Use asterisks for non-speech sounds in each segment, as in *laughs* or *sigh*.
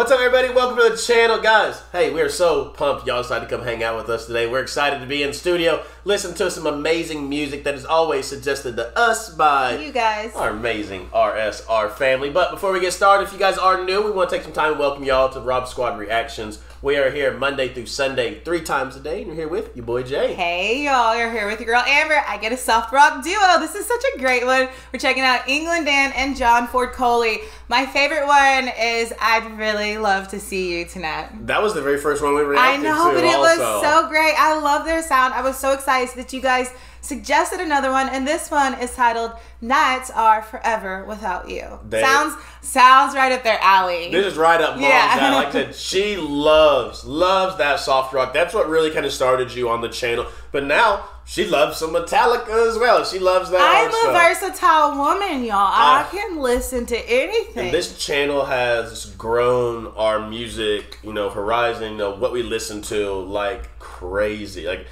What's up, everybody? Welcome to the channel, guys. Hey, we are so pumped y'all decided to come hang out with us today. We're excited to be in studio, listen to some amazing music that is always suggested to us by You guys. our amazing RSR family. But before we get started, if you guys are new, we want to take some time and welcome y'all to Rob Squad Reactions. We are here Monday through Sunday, three times a day, and you're here with your boy Jay. Hey y'all, you're here with your girl Amber. I get a soft rock duo. This is such a great one. We're checking out England Dan and John Ford Coley. My favorite one is I'd really love to see you tonight. That was the very first one we reacted to. I know, to. but it was so great. I love their sound. I was so excited that you guys suggested another one, and this one is titled "Nights Are Forever Without You." They- sounds sounds right up their alley. This is right up mom's Yeah. alley. Like I said, *laughs* she loves, loves that soft rock. That's what really kind of started you on the channel. But now she loves some Metallica as well. She loves that. I'm a stuff. versatile woman, y'all. I Ah. can listen to anything. This channel has grown our music, you know, horizon, you know, what we listen to like crazy. Like,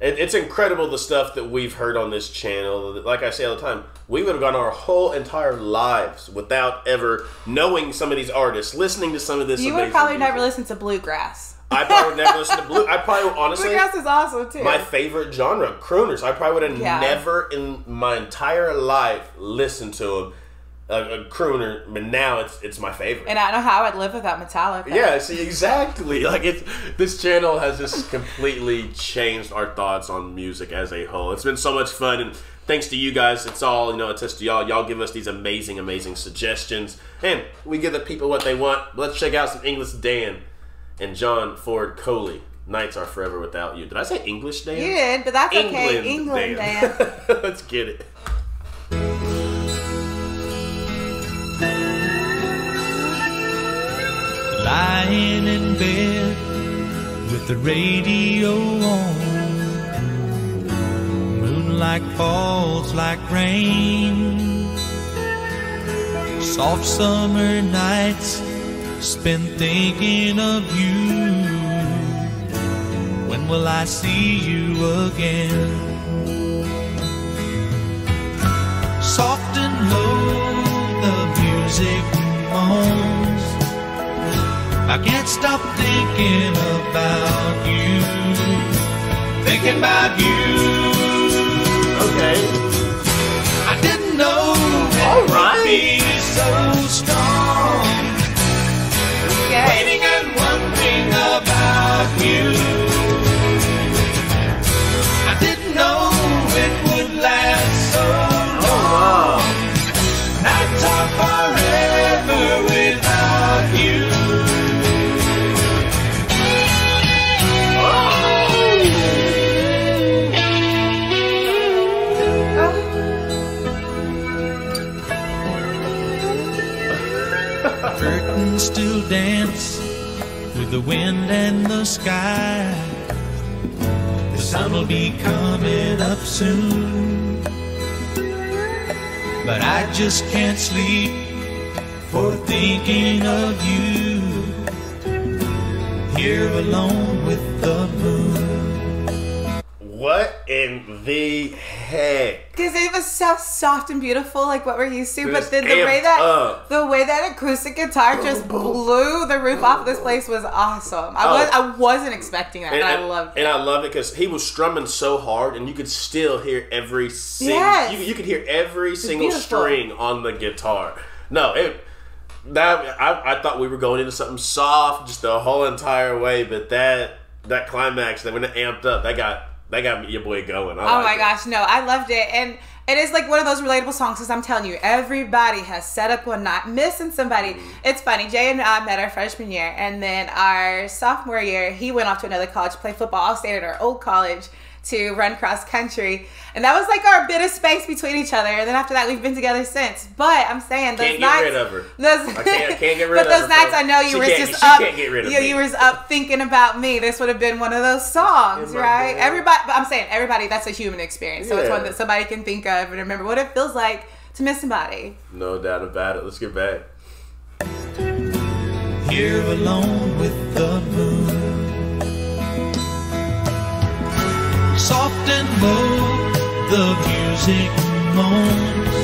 it, it's incredible the stuff that we've heard on this channel. Like I say all the time, we would have gone our whole entire lives without ever knowing some of these artists, listening to some of this. you would probably music. never listen to bluegrass. I probably would never listen to blue. I probably *laughs* honestly Bluegrass is awesome too. my favorite genre, crooners. I probably would have Yeah. never in my entire life listened to a, a, a crooner, but now it's it's my favorite. and I don't know how I'd live without Metallica. Yeah, see, exactly. *laughs* Like it's this channel has just completely changed our thoughts on music as a whole. It's been so much fun, and thanks to you guys, it's all you know. It's just y'all. Y'all give us these amazing, amazing suggestions, and we give the people what they want. Let's check out some English Dan and John Ford Coley. Nights are forever without you. Did I say English Dan? You did, but that's okay. England, Dan. *laughs* Let's get it. Lying in bed with the radio on. Moonlight falls like rain. Soft summer nights spent thinking of you. When will I see you again? Soft and low, the music. I can't stop thinking about you. Thinking about you. Okay. The wind and the sky. The sun will be coming up soon. But I just can't sleep for thinking of you. Here alone with the moon. What in the heck? Because it was so soft and beautiful, like what we're used to. It But was the, way that up. the way that acoustic guitar just blew the roof off of this place was awesome. I Oh. was I wasn't expecting that, And, but I and- loved it. and I loved it because he was strumming so hard, and you could still hear every single. Yes. You, you could hear every single beautiful. string on the guitar. No, it that I, I thought we were going into something soft just the whole entire way, but that that climax, that when it amped up, that got that got your boy going. I Oh my it. gosh, no, I loved it. And it is like one of those relatable songs because I'm telling you, everybody has set up one not missing somebody. Mm-hmm. It's funny. Jay and I met our freshman year, and then our sophomore year, he went off to another college to play football. I stayed at our old college to run cross country. And that was like our bit of space between each other. And then after that, we've been together since. But I'm saying those Can't get nights. rid of her. Those, I can't- I can't get *laughs* rid but those nights. I know you She were can't- just she up. can't get rid of you, me. you were up thinking about me. This would have been one of those songs, right? bed. Everybody, but I'm saying everybody. That's a human experience. So it's one that somebody can think of and remember what it feels like to miss somebody. No doubt about it. Let's get back. Here alone with the Soft and low, the music moans.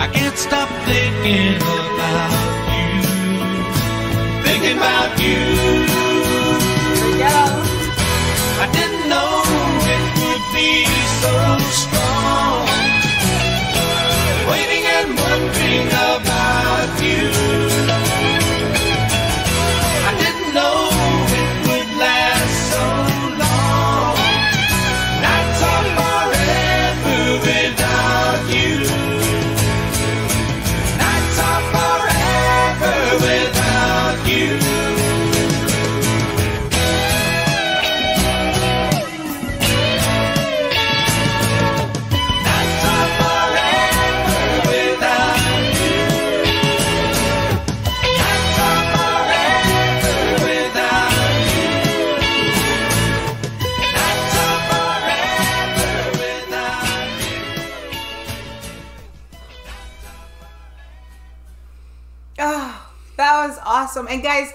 I can't stop thinking about you. Thinking about you. Awesome. And guys,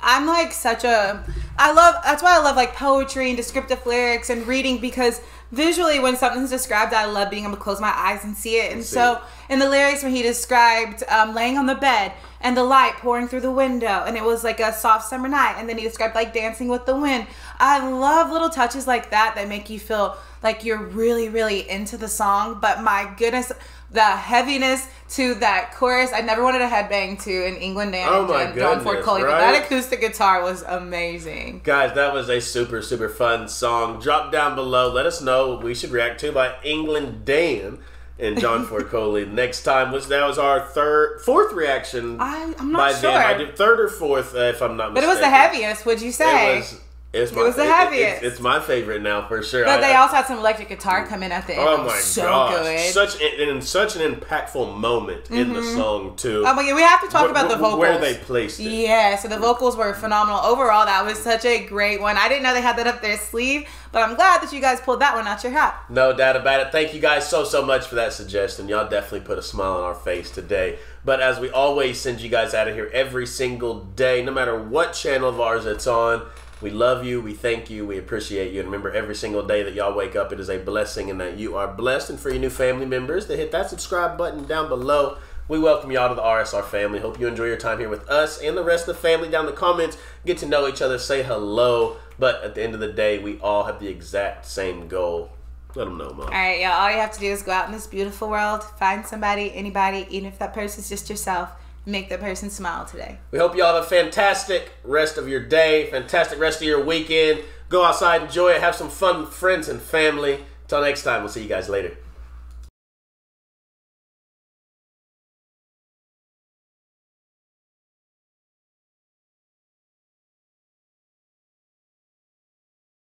I'm like such a I love that's why I love like poetry and descriptive lyrics and reading because visually when something's described I love being able to close my eyes and see it. And See so it. In the lyrics when he described um, laying on the bed and the light pouring through the window and it was like a soft summer night and then he described like dancing with the wind. I love little touches like that that make you feel like you're really really into the song, but my goodness the heaviness to that chorus. I never wanted a headbang to in England Dan Oh my and John Ford Coley, right? that acoustic guitar was amazing. Guys, that was a super, super fun song. Drop down below. Let us know what we should react to by England Dan and John *laughs* Ford Coley. Next time was that was our third, fourth reaction. I- I'm not by sure. them. I did third or fourth, uh, if I'm not But it was the heaviest, would you say? It was. It's my, was the it- it- heaviest. it's, it's my favorite now for sure. but I- they also had some electric guitar come in at the end. Oh my so gosh! good. Such an, such an impactful moment in the mm-hmm. song too. oh my god, we have to talk Wh- about the vocals. Where they placed it. Yeah, so the vocals were phenomenal. Overall, that was such a great one. I didn't know they had that up their sleeve, but I'm glad that you guys pulled that one out your hat. No doubt about it. Thank you guys so so much for that suggestion. Y'all definitely put a smile on our face today. But as we always send you guys out of here every single day, no matter what channel of ours it's on. We love you, we thank you, we appreciate you. And remember, every single day that y'all wake up, it is a blessing and that you are blessed. And for your new family members, to hit that subscribe button down below. We welcome y'all to the RSR family. Hope you enjoy your time here with us and the rest of the family down in the comments. Get to know each other, say hello. But at the end of the day, we all have the exact same goal. Let them know, Mom. All right, y'all. All you have to do is go out in this beautiful world, find somebody, anybody, even if that person's just yourself, make that person smile today. We hope y'all have a fantastic rest of your day, fantastic rest of your weekend. Go outside, enjoy it, have some fun with friends and family. Until next time, we'll see you guys later.